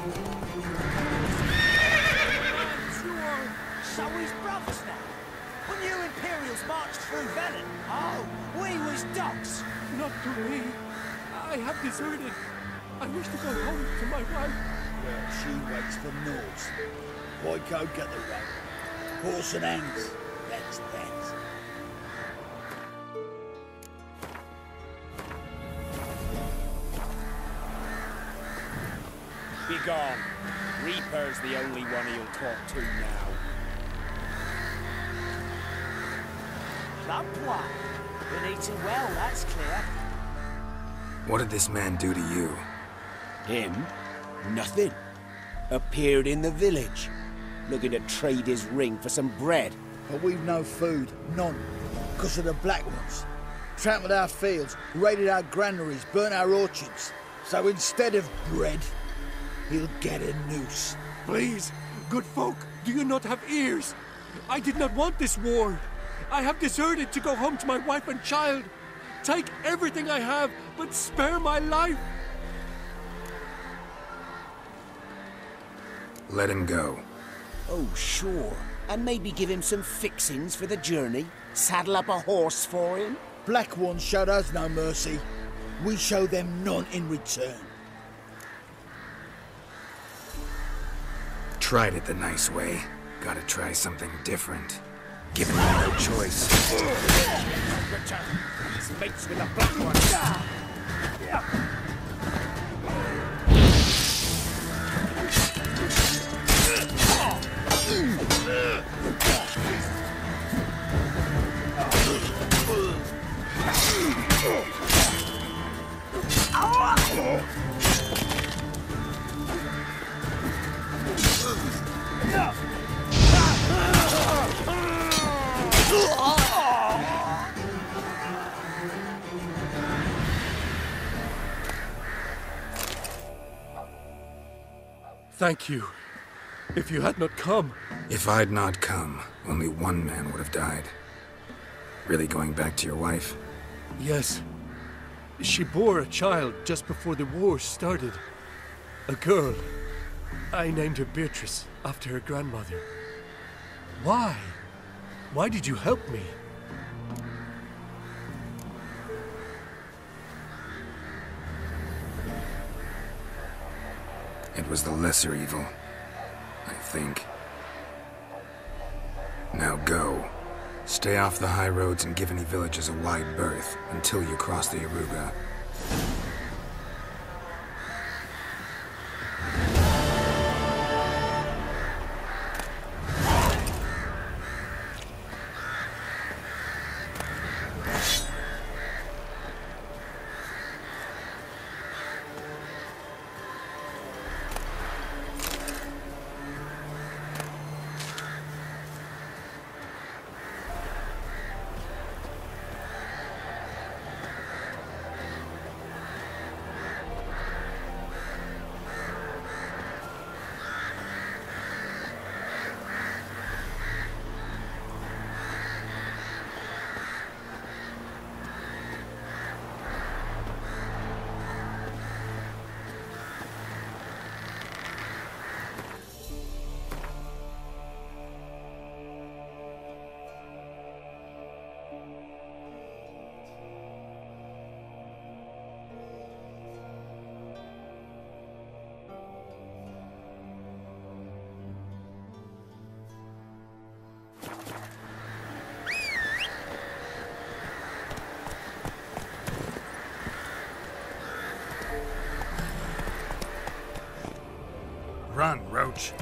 So he's brothers now. When you Imperials marched through Velen, oh, we was dogs. Not to me. I have deserted. I wish to go home to my wife. Well, she waits for Norse. Why go get the rope? Horse and hands. That's that. Be gone. Reaper's the only one he'll talk to now. Plump one. Been eating well, that's clear. What did this man do to you? Him? Nothing. Appeared in the village. Looking to trade his ring for some bread. But we've no food. None. Because of the Black Ones. Trampled our fields, raided our granaries, burnt our orchards. So instead of bread, he'll get a noose. Please, good folk, do you not have ears? I did not want this war. I have deserted to go home to my wife and child. Take everything I have, but spare my life. Let him go. Oh, sure. And maybe give him some fixings for the journey. Saddle up a horse for him. Black Ones showed us no mercy. We show them none in return. Tried it the nice way. Gotta try something different. Given no choice. Mates with the black one. Thank you. If you had not come, If I'd not come, only one man would have died. Really going back to your wife? yes. She bore a child just before the war started. A girl. I named her Beatrice after her grandmother. Why? Why did you help me? It was the lesser evil. I think. Now go. Stay off the high roads and give any villages a wide berth until you cross the Yaruga. Run, Roach.